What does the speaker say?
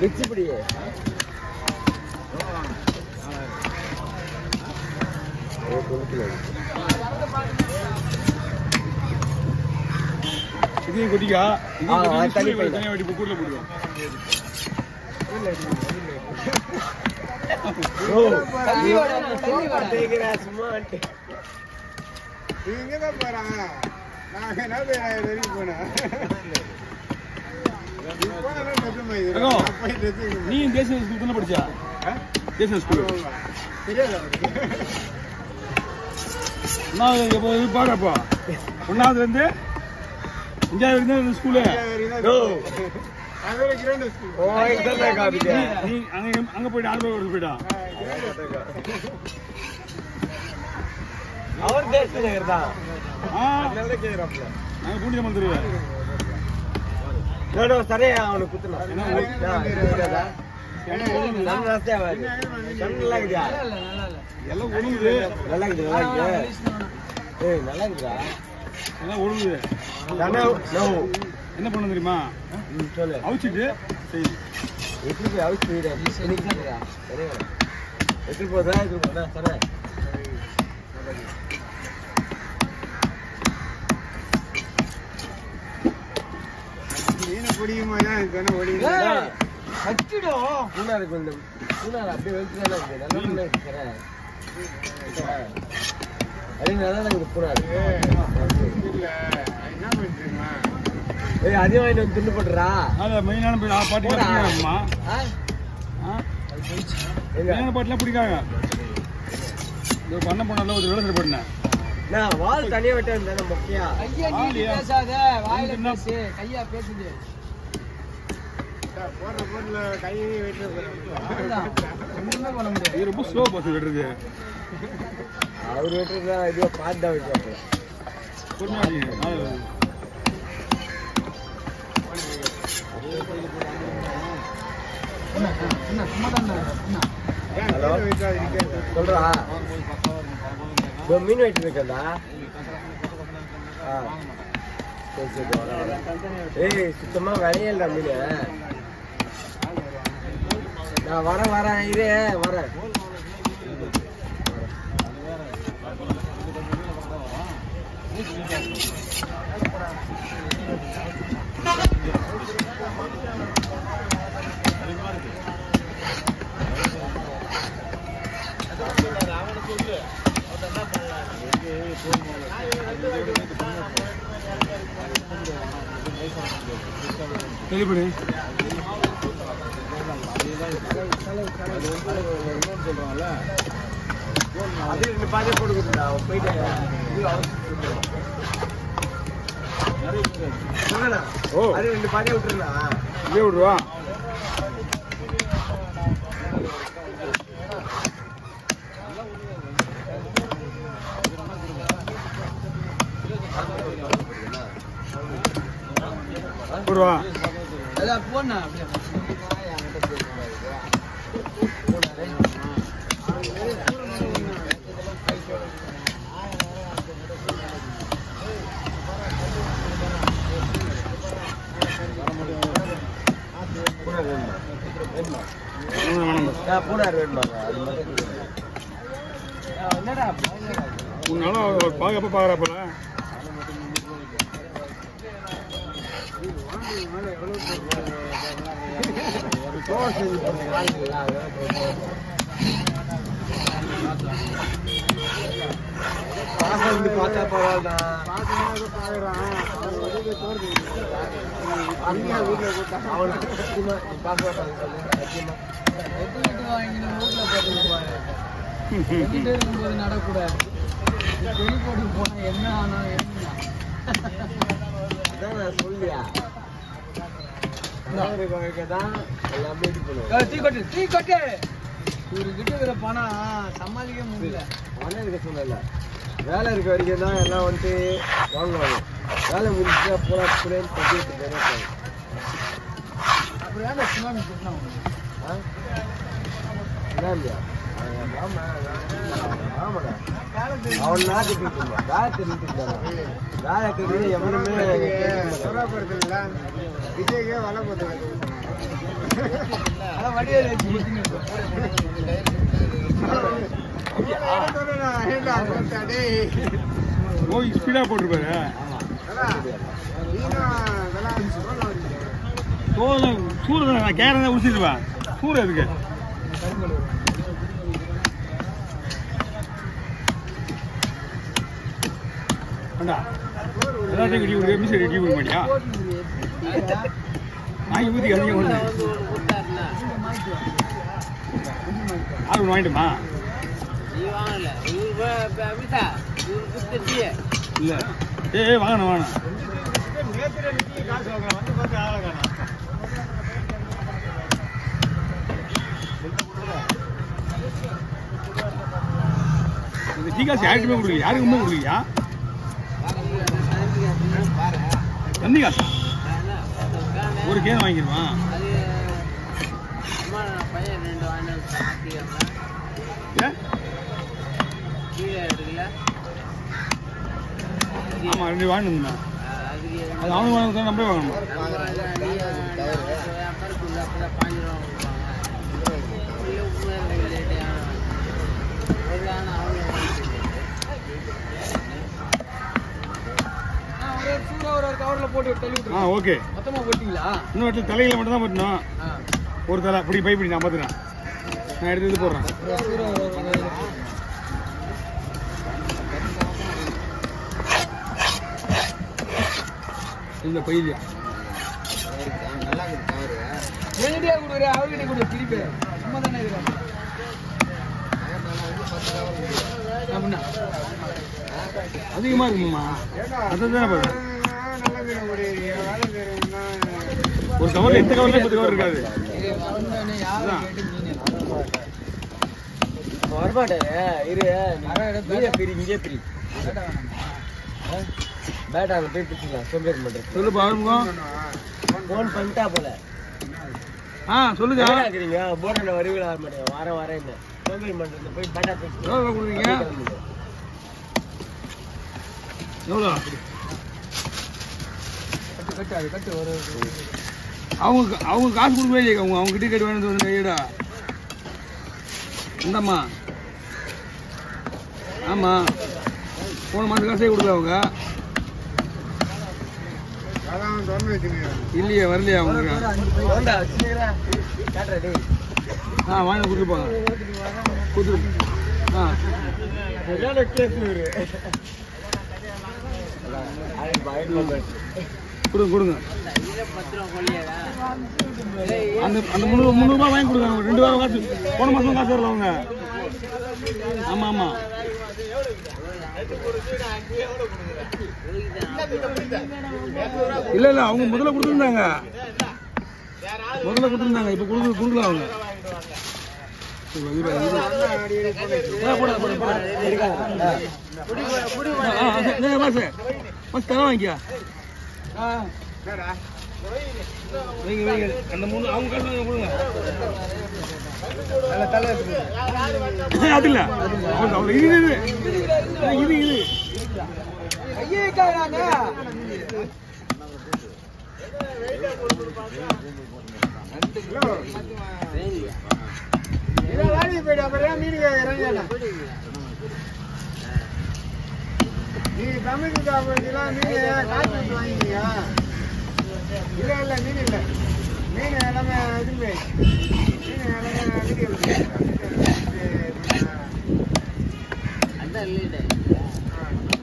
வச்சுப்படி இதையும் கொட்டிக்கா? பையில. தனியாக வெட்டி கூட்டில் போடுவோம். சும்மா இவங்க தான் போறாங்க. நாங்க என்ன போய் dress எடுக்க நீ தேசிய ஸ்கூல் தானே படிச்சா? தேசிய ஸ்கூல் எப்போ இது பாருப்பா ஒன்றாவதுலேருந்து அஞ்சாவது இருந்து ஸ்கூலு அங்கே அங்கே போயிட்டு ஆண்டு போயிட்டான் அவர் தேச நகர் தான். ஆ. அதனால கேக்குறாப்ல நாங்கள் பூண்டி வந்துருவேன் நோ நோ சரியா அவனுக்கு குத்துனா என்ன நம்ம நாஸ்தே ஆகாது நல்லா இருக்குதா? எல்லாம் ஒழுங்குது நல்லா இருக்குது? நல்லா இருக்குது? ஏய் நல்லா இருக்குதா? எல்லாம் ஒழுங்குது தானே நோ. என்ன பண்ண தெரியுமா? சொல்லு. அவிச்சிட்டு செய்யும் எப்படி போய் அவுச்சு போயிடுறேன் சரியா? எப்படி போதா? இது போதா? சரி. போது தான் சொன்ன ஓடிடுது. பூனாரு கொஞ்சம் பூனாரு அப்படியே வெளுத்து தானே இருக்கு நல்லா அது தான் இல்ல, என்ன பண்றீங்க? ஏய் அதையும் வாங்கிட்டு வந்து துண்டு போட்டுறா. அது மெயினான போய் நான் பாட்டி? எங்க? மெயினான பாட்டிலாம் பிடிக்காங்க. இது பண்ண போனால ஒரு வேலை பண்ணேன் நான் வால் தனியா விட்டு வந்தேன் முக்கியா ஆலியா. வாயில என்ன? பேசு. கையா பேசுது. இது ரொம்ப ஸ்லோ பஸ் விடுறது அவர் விட்டுருந்தா இதுவோ பார்த்து தான் விட்டு கொஞ்சம் அடி. அது- என்ன என்ன சும்மா தான் என்ன ஏன் ஹலோ? சொல்றா மீன் வெட்டி இருக்கா சரி சரி. ஏய் சுத்தமா விளையல்டா மீன் வர வர இதே வர. தெளிபடி சரி பண்ணி அது ரெண்டு பாதியை போட்டு கொடுத்துடா போயிட்டு ஓ அது ரெண்டு பாதியை விட்டுருந்தா இதே விடுவா விடுவா அப்படியே. பூனார் மட்டும் உன்னால பாக்கப்ப பார்த்தா பரவாயில்லடா. போட்டு நடக்கூடாது போட்டு போனா என்ன ஆனா என்ன சொல்லியா வேலை இருக்கவங்களுக்கு தான் எல்லாமே இது பண்ணுவேன் டீ கொட்டு டீ கொட்டு இவருக்கிட்ட இருக்கிற பணம் சமாளிக்க முடியல. பணம் இருக்க சொல்லல. வேலை இருக்க வரைக்கும் தான் எல்லாம் வந்துட்டு வாங்குவாங்க. வேலை முடிச்சுட்டா பூரா புரியன்னு கட்டிட்டு போயிடும் அப்படி சுனாமி ஆ? என்ன இல்லையா அவன் நாட்டு காயத்தை தெரிஞ்சுட்டு காயத்தை தெரிஞ்சு எவனுமே கேட்க மாட்டான். சோறாபுரத்துல விஜய்க்கே வலை போட்டு அதான் ஓ நான் கேரளா தான் உடிச்சிருப்பேன் இருக்கு வேண்டா எல்லாத்தையும் டீ குடிக்க மிஸ் டீ குடிக்க மாட்டியா? அதிகம் ஒன்று ஆறு ஒன்று வாங்கிட்டுமா? இல்லை. ஏ ஏ, வாங்கணும் வாங்கணும் இந்த டீ காசு யாருக்குமே கொடுக்கல யாருக்குமே கொடுக்கலையா? தண்ணி காசு ஒரு கேன் வாங்கிடுவான். ஆமா ரெண்டு வாங்கிட்டு அது அவனுக்கு வாங்க நம்மளே வாங்கணும். ஒரு ஒரு போட்டு தள்ளி ஆ. ஓகே. மொத்தமா போட்டீங்களா? இன்னும் இடத்துல தலையில மட்டும் தான் போட்டணும். ஒரு தலை. இப்படி பை பிடி நான் பார்த்துக்கிறேன் நான் எடுத்து இது போடுறேன். ஒரு ஒரு ஒரு. இந்த பையில என்கிட்டயே கொடுக்குற அவர்கிட்ட கொடு திருப்பி சும்மா தானே இருக்கிறாங்க அப்படின்னா அதிகமா இருக்குமா? அதுதான் பாரு ஒரு கவர்ல எந்த கவர்ல பத்து கவர் இருக்காது. வரமாட்டாரு இரு பிரி இங்கே பிரி. கரெக்டா வேணாமா? பேட் அங்கே போய் பிடிச்சிக்கலாம் சோம்பேறி பண்ணுறது சொல்லு பாருங்க. ஃபோன் பண்ணிட்டா போல. ஆ சொல்லுங்க. இருக்கிறீங்க. போட்டில் வருவீங்களா வர மாட்டேங்க வர வரேன் சோம்பேறி பண்ணுறது போய் பேட்டா எவ்வளோ கொடுக்குறீங்க? எவ்வளோ? கட்டு அது கட்டு ஒரு அவங்க அவங்க காசு கொடுக்கவே இல்லையா அவங்க அவங்க கிட்ட கேட்டு வேணும் வந்து கையடா இந்தம்மா. ஆமா. போன மாதம் காசே கொடுக்கல அவங்க. இல்லையே வரலையா அவங்க ஏண்டா சீக்கிரம் காட்டுறா டேய். ஆ வாங்கி கொடுத்துருப்பாங்க கொடுத்துரு. ஆ. சரியான கேஸ் கொடுங்க கொடுங்க அந்த அந்த முந்நூறு முந்நூறுபா வாங்கி கொடுங்க ரெண்டு வாரம் காசு போன மாதம் காசு வரல அவங்க ஆமா ஆமா இல்ல இல்ல அவங்க முதல்ல கொடுத்துருந்தாங்க முதல்ல கொடுத்துருந்தாங்க இப்ப கொடுக்க கொடுக்கல அவங்க சரி, அந்த மூணு அவங்க காசு கொடுங்க. அது இல்ல. இது இது இது. இது போயிட்டு அப்புறம் மீன் கேட்கறேன் நீங்க தமிழ் மீன் காசு கொடுத்து வாங்கிக்கிங்க மீன் இல்லை. மீன் எல்லாமே இது மீன் எல்லாமே வீடியோ அதான் இல்லைடா